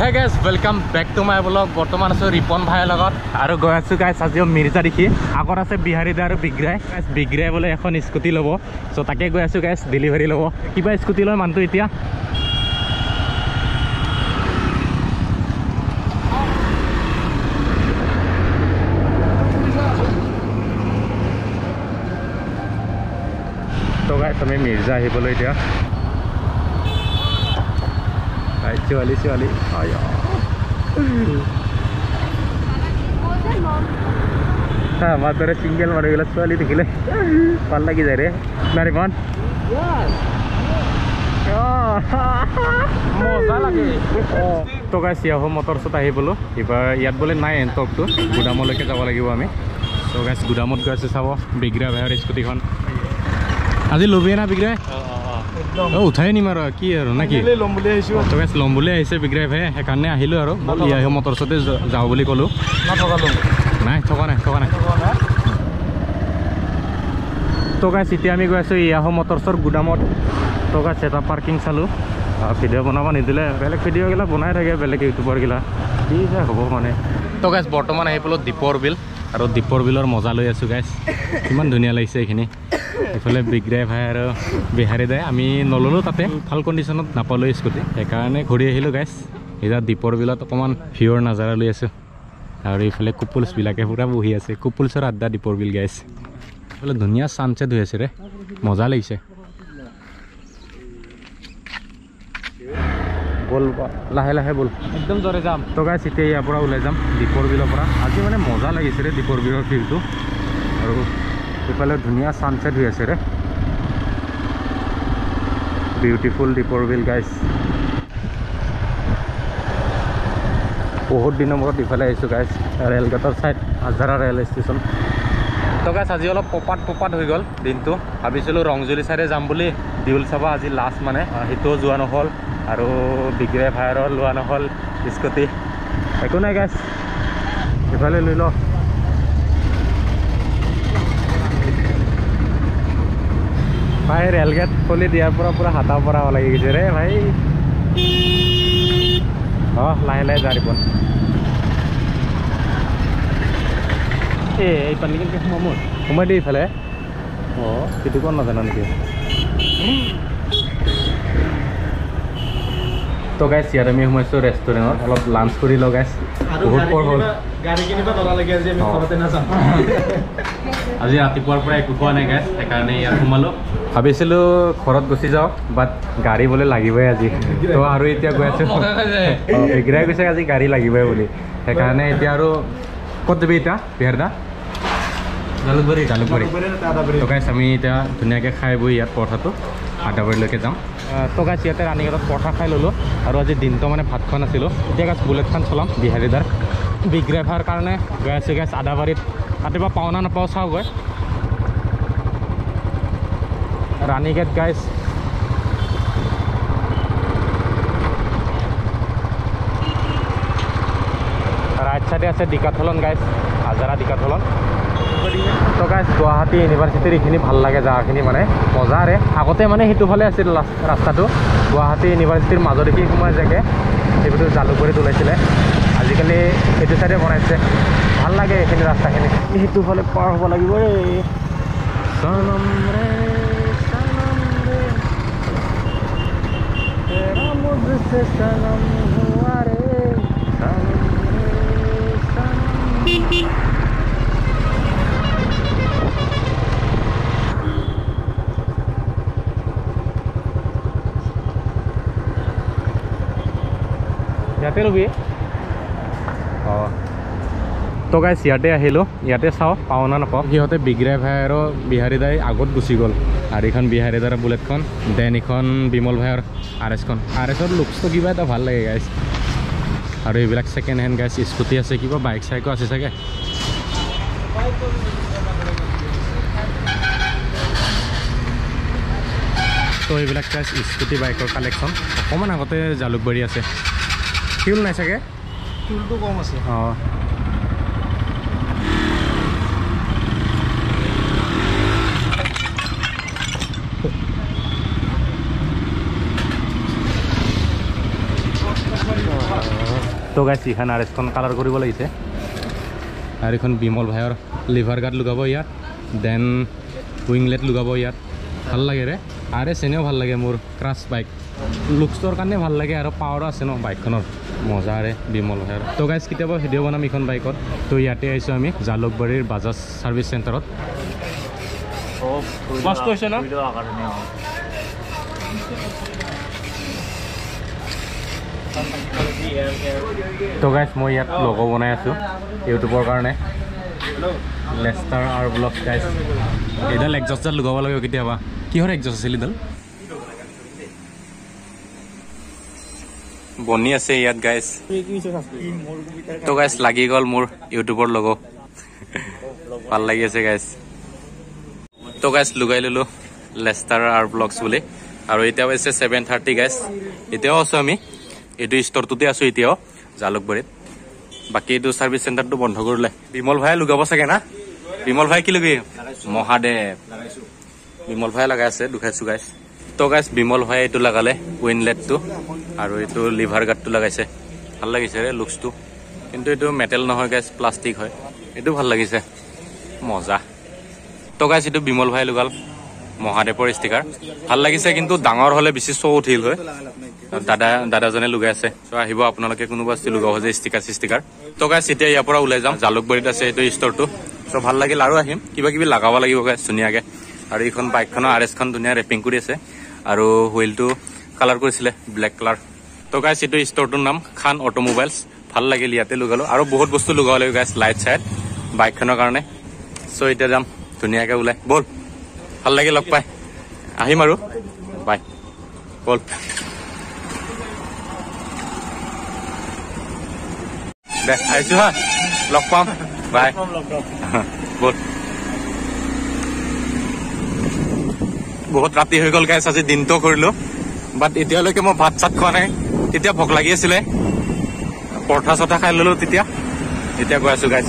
Hey guys welcome back to my blog বৰ্তমান আছোঁ Ripon ভাইৰ লগত। আৰু গৈ আছোঁ গাইছ আজিও মিৰ্জা দেখি। আগত আছে বিহাৰীদা আৰু বিগ্ৰাই। বিগ্ৰাই বোলে এখন স্কুটি ল'ব। চ' তাকে গৈ আছোঁ গাইছ ডেলিভাৰী ল'ব। কিবা স্কুটি লয় মানুহটো এতিয়া। তো গাইছ আমি মিৰ্জা আহিবলৈ এতিয়া Ay, ছোৱালী ছোৱালী আয়া হা আমাৰ দৰে চিংগেল মানুহবিলাক ছোৱালী দেখিলে ভাল লাগি যায় ৰে নাৰিমন মজা লাগে টকা চিয়াহো মটৰছত আহি বোলো এইবাৰ ইয়াত বোলে নাই এণ্টকটো গুদামলৈকে যাব লাগিব আমি ত' গাইছ গুদামত গৈ আছোঁ চাব বিগ্ৰা ভাইৰ স্কুটিখন আজি ল'বিয়ে না বিগ্ৰাই অঁ উঠাই নিম আৰু কি আৰু নে কি? ল'ম বুলি আহিছোঁ। তো গাইছ ল'ম বুলি আহিছে বিগ্ৰাই ভাই সেইকাৰণে আহিলোঁ আৰু। ব'ল ইয়াহে মটৰছতে যা- যাওঁ বুলি ক'লোঁ। নাই থকা নাই থকা নাই। তো গাইছ এতিয়া আমি গৈ আছোঁ ইয়াহো মটৰছৰ গুদামত। তো গাইছ এটা পাৰ্কিং চালোঁ। ভিডিঅ' বনাব নিদিলে বেলেগ ভিডিঅ'গিলা বনাই থাকে বেলেগ ইউটিউবাৰগিলা কি যে হ'ব মানে। তো গাইছ বৰ্তমান আহি পালোঁ দীপৰ বিল আৰু দীপৰ বিলৰ মজা লৈ আছোঁ গাইছ কিমান ধুনীয়া লাগিছে এইখিনি। এইফালে বিগ্ৰাই ভাই আৰু বিহাৰী দাই। আমি নল'লোঁ তাতে ভাল কণ্ডিশ্যনত নাপালোঁ স্কুটি সেইকাৰণে ঘূৰি আহিলোঁ গাইছ এতিয়া দীপৰ বিলত অকণমান ভিউৰ নাজাৰা লৈ আছোঁ। আৰু এইফালে কুপুলছবিলাকে পূৰা বহি আছে। কুপুলছৰ আড্ডা দীপৰ বিল গাইছ এইফালে ধুনীয়া ছানছেট হৈ আছে ৰে। মজা লাগিছে। ব'ল লাহে লাহে ব'ল। একদম জৰে যাম। তো গাইছ এতিয়া ইয়াৰ পৰা ওলাই যাম দীপৰ বিলৰ পৰা। আজি মানে মজা লাগিছে ৰে দীপৰ বিলৰ ভিউটো আৰু এইফালে ধুনীয়া ছানছেট হৈ আছে ৰে। বিউটিফুল দীপৰ বিল গাইছ বহুত দিনৰ মূৰত ইফালে আহিছোঁ গাইছ ৰেলগেটৰ ছাইড আজাৰা ৰেল ষ্টেচন তো গাইছ আজি অলপ পপাত পপাত হৈ গ'ল দিনটো। ভাবিছিলোঁ ৰংজুলি ছাইডে যাম বুলি। দিউল চাবা আজি লাষ্ট মানে। সেইটোও যোৱা নহ'ল। আৰু বিগ্ৰে ভাইৰো লোৱা নহ'ল। স্কুটি একো নাই গাইছ ইফালে লৈ ল। ভাই ৰেলগেট খুলি দিয়াৰ পৰা পূৰা হাতা পৰা লাগি গৈছে ৰে ভাই। অঁ লাহে লাহে যা ৰিপন। এ এই পানী কেনেকৈ সোমাম মই সোমাই দে ইফালে। অঁ। সেইটো কোন নাজানো নেকি? তো গাইছ ইয়াত আমি সোমাইছোঁ ৰেষ্টুৰেণ্টত অলপ লাঞ্চ কৰি লওঁ গাইছ বহুত পৰ হ'ল। আজি ৰাতিপুৱাৰ পৰা একো খোৱা নাই গাইছ সেইকাৰণে ইয়াত সোমালোঁ। ভাবিছিলোঁ ঘৰত গুচি যাওঁ বাট গাড়ী বোলে লাগিবই আজি। তো আৰু এতিয়া গৈ আছোঁ। অঁ বিগ্ৰাই গৈছে আজি গাড়ী লাগিবই বুলি। সেইকাৰণে এতিয়া আৰু ক'ত যাবি এতিয়া বিহাৰ দা জালুকবাৰী। জালুকবাৰী তো গাইছ আমি এতিয়া ধুনীয়াকৈ খাই বৈ ইয়াত পৰঠাটো আদাবাৰীলৈকে যাম। তো গাইছ ইয়াতে ৰাণীগড়ত পৰঠা খাই ল'লোঁ। আৰু আজি দিনটো মানে ভাত খোৱা নাছিলোঁ এতিয়া গাইছ বুলেটখন চলাম বিহাৰীদাৰ। বিগ ড্ৰাইভাৰ কাৰণে গৈ আছোঁ গাইছ আদাবাৰীত। ৰাতিপুৱা পাওঁ না নাপাওঁ চাওঁ গৈ ৰাণীগেট গাইছ ৰাইট চাইডে আছে ডিকাথলন গাইছ হাজাৰা ডিকাথলন তো গাইছ গুৱাহাটী ইউনিভাৰ্চিটিৰ এইখিনি ভাল লাগে জেগাখিনি মানে। মজাৰে। আগতে মানে সেইটো ফালে আছিল ৰাস- ৰাস্তাটো। গুৱাহাটী ইউনিভাৰ্চিটিৰ মাজত এইখিনি সোমাই যায়গৈ সেইবোৰ জালুকবাৰীত ওলাইছিলে। আজিকালি সেইটো চাইডে বনাইছে। ভাল লাগে এইখিনি ৰাস্তাখিনি। সেইটো ফালে পাৰ হ'ব লাগিব এই সনম ৰে সনম ৰে তেৰা মুঝসে সনম হুয়া ৰে সনম ৰে সনম ইয়াতে ল'বি অঁ তো গাইছ ইয়াতে আহিলোঁ। ইয়াতে চাওঁ পাওঁ না নাপাওঁ। সিহঁতে বিগ্ৰাই ভাই আৰু বিহাৰী দাই আগত গুচি গ'ল। আৰু এইখন বিহাৰী দাৰ বুলেটখন দেন এইখন বিমল ভাইৰ আৰ এছখন আৰ এছৰ লুকচটো কিবা এটা ভাল লাগে গাইছ আৰু এইবিলাক ছেকেণ্ড হেণ্ড গাইছ স্কুটি আছে কিবা বাইক চাইকো আছে চাগে? তো এইবিলাক গাইছ স্কুটি বাইকৰ কালেকশ্যন অকণমান আগতে জালুকবাৰী আছে। ফিউল নাই চাগে? কম আছে। অঁ। তো গাইছ ইখান আৰ এছখন কালাৰ কৰিব লাগিছে। আৰু এইখন বিমল ভাইৰ লিভাৰ গাৰ্ড লগাব ইয়াত দেন উইংলেট লগাব ইয়াত। ভাল লাগে ৰে। আৰ এছ এনেও ভাল লাগে মোৰ ক্ৰাছ বাইক লুকছৰ কাৰণে ভাল লাগে আৰু পাৱাৰো আছে ন বাইকখনৰ মজাৰে বিমল ভাইৰ। তো গাইজ কেতিয়াবা ভিডিঅ' বনাম এইখন বাইকত তো ইয়াতে আহিছোঁ আমি জালুকবাৰীৰ বাজাজ ছাৰ্ভিচ চেণ্টাৰত মস্ত হৈছে ন? তো গাইজ মই ইয়াত লগো বনাই আছোঁ ইউটিউবৰ কাৰণে। লেষ্টাৰ আৰু ব্লগ এইডাল একজষ্টডাল লগাব লাগিব কেতিয়াবা। কিহৰ একজষ্ট আছিল এইডাল? বনি আছে ইয়াত গাইজ তো গাইজ লাগি গ'ল মোৰ ইউটিউবৰ লগো ভাল লাগি আছে গাইজ তো গাইজ লগাই ল'লোঁ লেষ্টাৰ আৰু ব্লগছ বুলি। আৰু এতিয়া হৈছে ছেভেন থাৰ্টি গাইজ এতিয়াও আছোঁ আমি। এইটো ষ্ট'ৰটোতে আছোঁ এতিয়াও। জালুকবাৰীত। বাকী এইটো ছাৰ্ভিচ চেণ্টাৰটো বন্ধ কৰিলে বিমল ভাই লগাব চাগে না? বিমল ভাই কি লগাই? মহাদেৱ। বিমল ভাই লগাই আছে দুখাইছো গাইছ তো গাইছ বিমল ভাই এইটো লগালে উইনলেটটো আৰু এইটো লিভাৰ গাৰ্ডটো লগাইছে। ভাল লাগিছে ৰে লুকছটো কিন্তু এইটো মেটেল নহয় গাইছ প্লাষ্টিক হয়। এইটো ভাল লাগিছে। মজা। তো গাইছ এইটো বিমল ভাই লগাল। মহাদেৱৰ ষ্টিকাৰ ভাল লাগিছে কিন্তু ডাঙৰ হ'লে বেছি শ্ব' উঠিল হয়। দাদা দাদাজনে লগাই আছে। চ' আহিব আপোনালোকে কোনোবা লগাব যে ষ্টিকাৰ চিষ্টিকাৰ গাইছ এতিয়া ইয়াৰ পৰা ওলাই যাম। জালুকবাৰীত আছে এইটো ষ্ট'ৰটো চ' ভাল লাগিল আৰু আহিম। কিবা কিবি লগাব লাগিব ধুনীয়াকে। আৰু এইখন বাইকখনৰ আৰ এছখন ধুনীয়া ৰেপিং কৰি আছে। আৰু হুইলটো কালাৰ কৰিছিলে ব্লেক কালাৰ গাইছ এইটো ষ্ট'ৰটোৰ নাম খান অট'মোবাইলছ ভাল লাগিল ইয়াতে লগালো। আৰু বহুত বস্তু লগাব লাগিব গাইছ লাইট চাইট বাইকখনৰ কাৰণে। চ' এতিয়া যাম ধুনীয়াকে ওলাই। ব'ল। ভাল লাগিল লগ পাই। আহিম আৰু। বাই ব'ল। দে আহিছো হা লগ পাম বাই ব'ল বহুত ৰাতি হৈ গ'ল গাইছ আজি দিনটো কৰিলো। বাট এতিয়ালৈকে মই ভাত চাত খোৱা নাই। তেতিয়া ভোক লাগি আছিলে। পৰঠা চৰঠা খাই ললো তেতিয়া। এতিয়া গৈ আছো গাইছ।